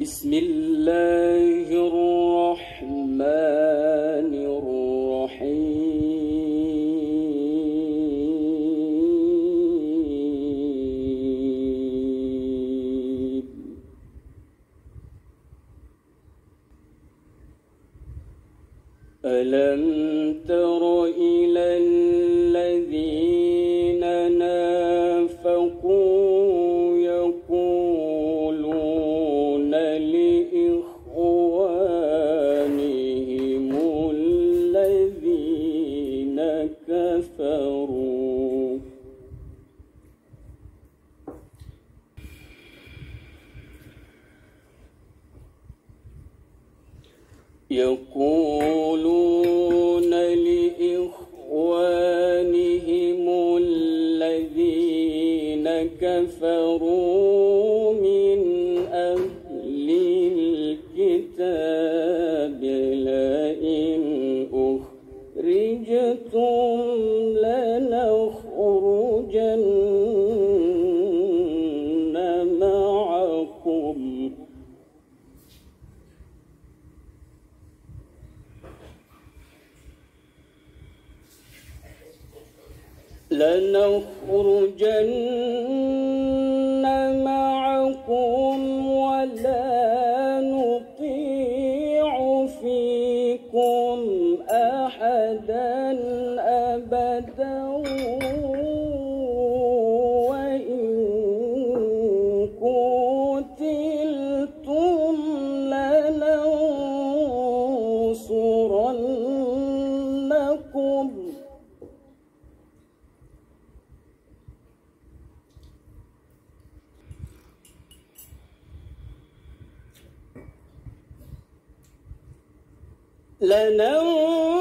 بسم الله الرحمن الرحيم. ألم تر إلى يقولون لنخرجن معكم. لننصرنكم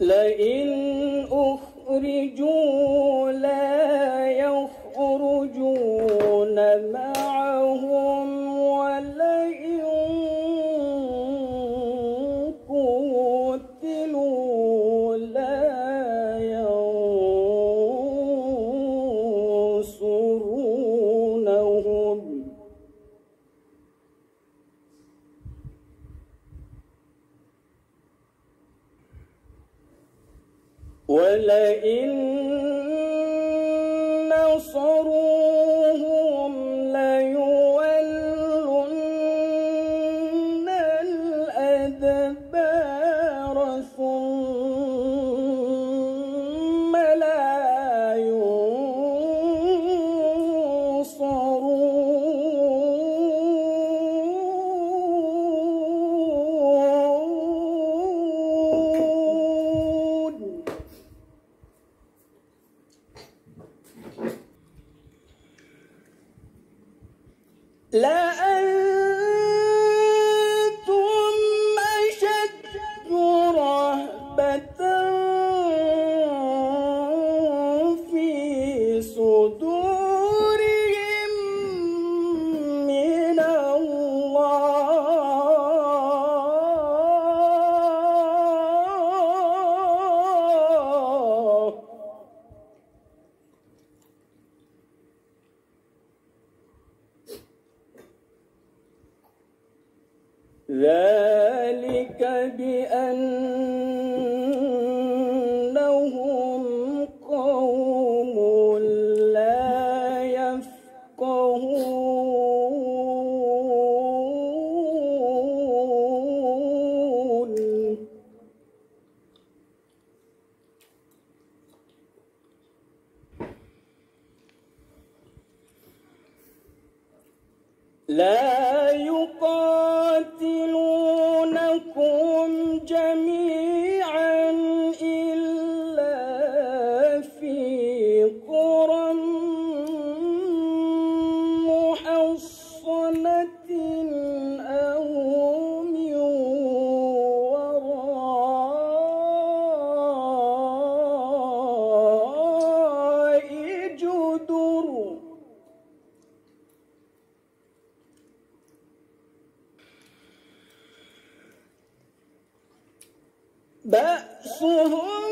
لئن أخرجوا لا يخرجون معهم ولئن نصروهم لا ذلك بأنهم قوم لا يفقهون. لا بأسهم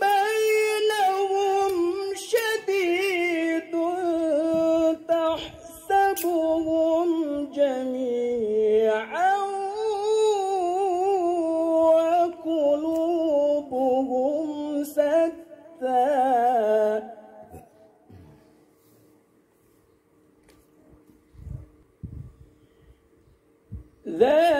بينهم شديد تحسبهم جميعا وقلوبهم ستى ذلك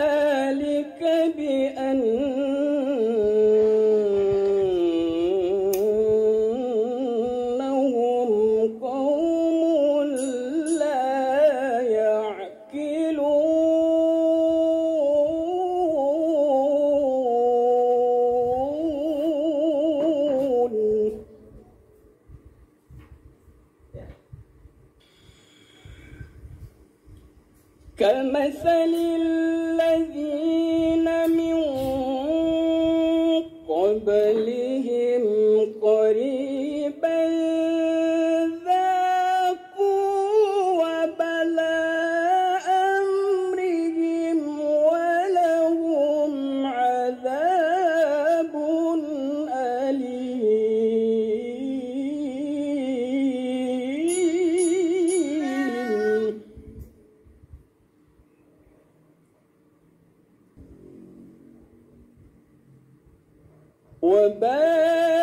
كمثل الذين وبال